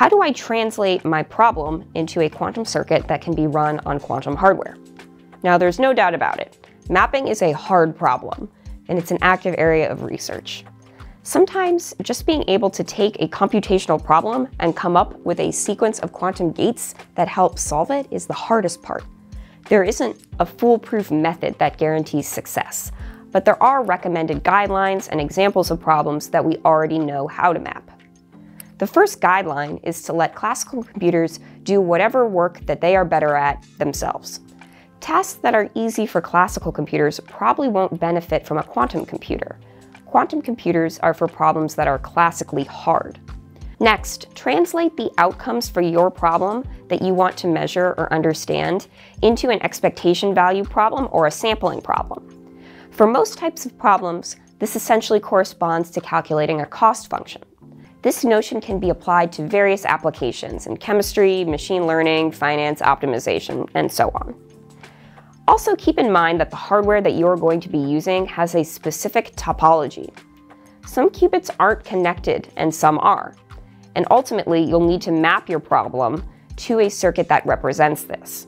How do I translate my problem into a quantum circuit that can be run on quantum hardware? Now, there's no doubt about it. Mapping is a hard problem, and it's an active area of research. Sometimes just being able to take a computational problem and come up with a sequence of quantum gates that help solve it is the hardest part. There isn't a foolproof method that guarantees success, but there are recommended guidelines and examples of problems that we already know how to map. The first guideline is to let classical computers do whatever work that they are better at themselves. Tasks that are easy for classical computers probably won't benefit from a quantum computer. Quantum computers are for problems that are classically hard. Next, translate the outcomes for your problem that you want to measure or understand into an expectation value problem or a sampling problem. For most types of problems, this essentially corresponds to calculating a cost function. This notion can be applied to various applications in chemistry, machine learning, finance, optimization, and so on. Also keep in mind that the hardware that you're going to be using has a specific topology. Some qubits aren't connected and some are. And ultimately, you'll need to map your problem to a circuit that represents this.